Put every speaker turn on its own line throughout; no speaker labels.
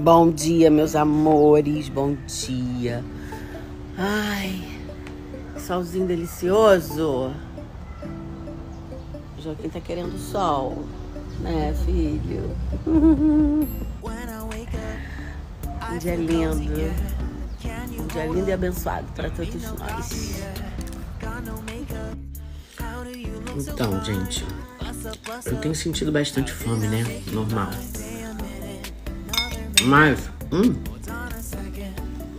Bom dia, meus amores. Bom dia. Ai, solzinho delicioso. Joaquim tá querendo sol, né, filho? Um dia lindo. Um dia lindo e abençoado para todos nós. Então, gente, eu tenho sentido bastante fome, né? Normal. Mas, hum,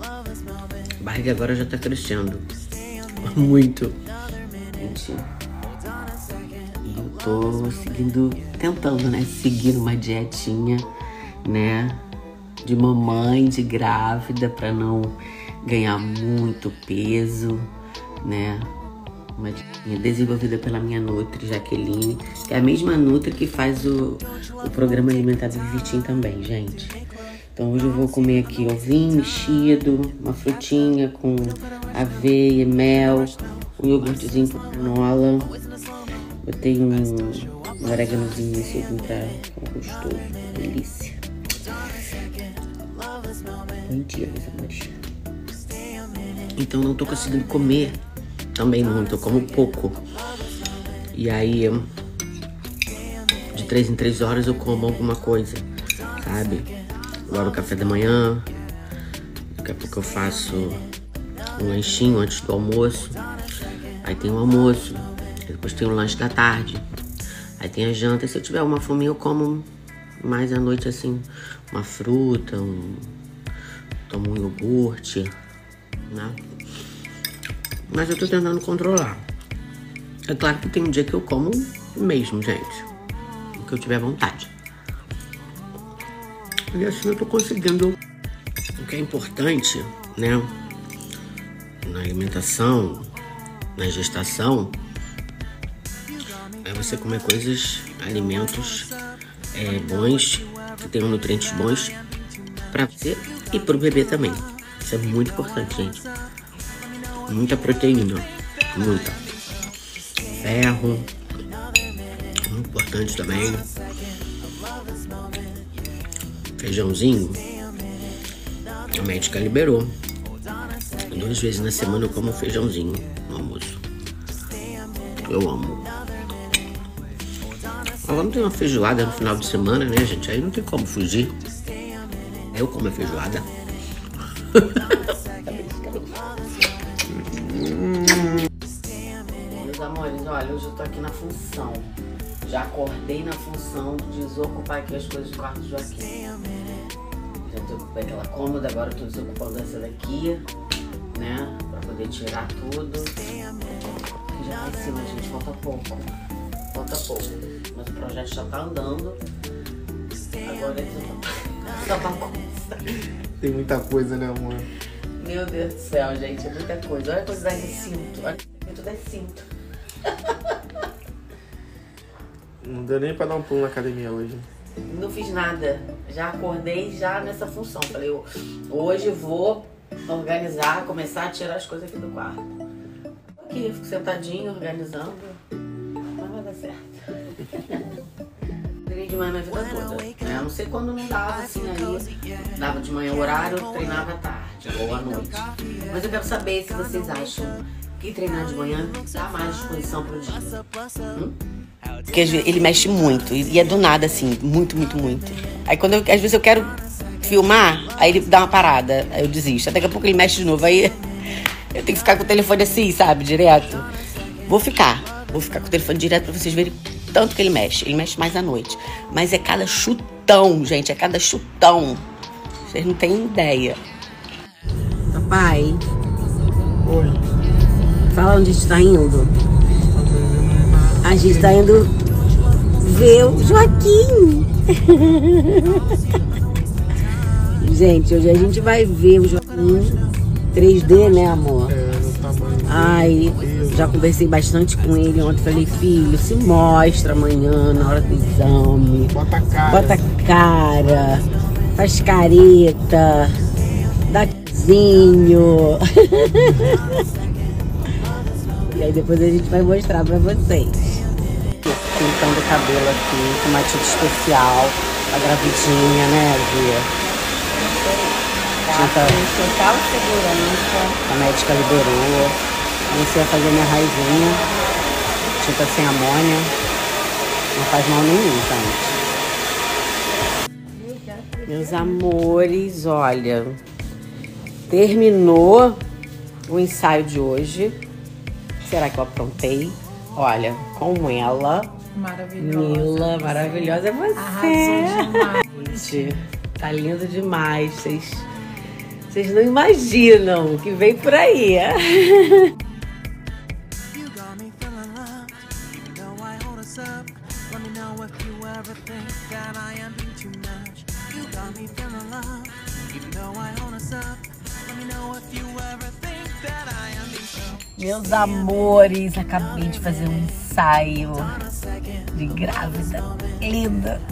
a barriga agora já tá crescendo. Muito. Gente, e eu tô seguindo, tentando, né? Seguir uma dietinha, né? De mamãe, de grávida, pra não ganhar muito peso, né? Uma dietinha desenvolvida pela minha Nutri, Jaqueline. É a mesma Nutri que faz o, o programa Alimentar do Vivitim também, gente. Então hoje eu vou comer aqui ovinho mexido, uma frutinha com aveia, mel, um iogurtezinho com granola. Botei um, um oréganozinho nesse ovinho pra ficar gostoso. Delícia. Bom dia, meus amores. Então não tô conseguindo comer também muito, eu como pouco. E aí, de três em três horas eu como alguma coisa, sabe? Agora o café da manhã. Daqui a pouco eu faço um lanchinho antes do almoço. Aí tem o almoço. Depois tem o lanche da tarde. Aí tem a janta. E se eu tiver uma fome, eu como mais à noite, assim, uma fruta, um... tomo um iogurte, né? Mas eu tô tentando controlar. É claro que tem um dia que eu como mesmo, gente. O que eu tiver vontade. E assim eu tô conseguindo o que é importante, né? Na alimentação, na gestação, é você comer coisas, alimentos é, bons, que tenham nutrientes bons para você e para o bebê também. Isso é muito importante, gente. Muita proteína, muita. Ferro, muito importante também feijãozinho, a médica liberou. Duas vezes na semana eu como feijãozinho no almoço. Eu amo. Agora não tem uma feijoada no final de semana, né, gente? Aí não tem como fugir. Eu como a feijoada. Meus amores, olha, hoje eu tô aqui na função. Já acordei na função de desocupar aqui as coisas do quarto do Joaquim. Já desocupei aquela cômoda, agora estou desocupando essa daqui, né? Pra poder tirar tudo. já tá em cima, gente, falta pouco. Falta pouco. Mas o projeto já tá andando. Agora é essa bagunça.
Tem muita coisa, né, amor?
Meu Deus do céu, gente, é muita coisa. Olha a quantidade de cinto. Olha, tudo é cinto.
Não deu nem pra dar um pulo na academia hoje.
Não fiz nada. Já acordei já nessa função. Falei, hoje vou organizar, começar a tirar as coisas aqui do quarto. Aqui, fico sentadinho, organizando. Mas vai dar certo. Treinei de manhã minha vida toda. Né? A não sei quando não dava assim aí. Dava de manhã o horário, eu treinava à tarde ou à noite. Mas eu quero saber se vocês acham que treinar de manhã dá mais disposição pro dia. Hum? Porque ele mexe muito. E é do nada, assim, muito, muito, muito. Aí quando eu, às vezes eu quero filmar, aí ele dá uma parada, aí eu desisto. Daqui a pouco ele mexe de novo, aí eu tenho que ficar com o telefone assim, sabe, direto. Vou ficar, vou ficar com o telefone direto pra vocês verem tanto que ele mexe. Ele mexe mais à noite. Mas é cada chutão, gente, é cada chutão. Vocês não têm ideia. Papai.
Oi.
Fala onde está indo. A gente está indo ver o Joaquim. gente, hoje a gente vai ver o Joaquim 3D, né, amor?
É, no tamanho.
Ai, já conversei bastante com ele ontem. Falei, filho, se mostra amanhã na hora do exame.
Bota cara.
Bota cara, faz careta, dá tzinho. e aí depois a gente vai mostrar pra vocês pintando o cabelo aqui, com uma tinta especial, a gravidinha, né, Via? pronta.
Total segurança.
A médica liberou. Comecei a fazer minha raizinha. Tipo sem amônia. Não faz mal nenhum, gente. Meus amores, olha. Terminou o ensaio de hoje. Será que eu aprontei? Olha, com ela.
Maravilhosa.
Mila, maravilhosa é você.
Arrasou demais.
Gente, tá lindo demais. Vocês, vocês não imaginam o que vem por aí. é? Meus amores, acabei de fazer um ensaio de grávida. Linda.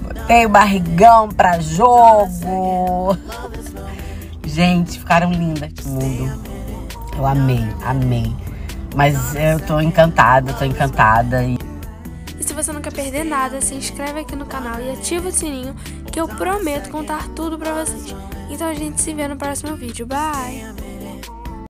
Botei o barrigão pra jogo. Gente, ficaram lindas. Mundo. Eu amei, amei. Mas eu tô encantada, tô encantada. E
E se você não quer perder nada, se inscreve aqui no canal e ativa o sininho que eu prometo contar tudo pra vocês. Então a gente se vê no próximo vídeo. Bye!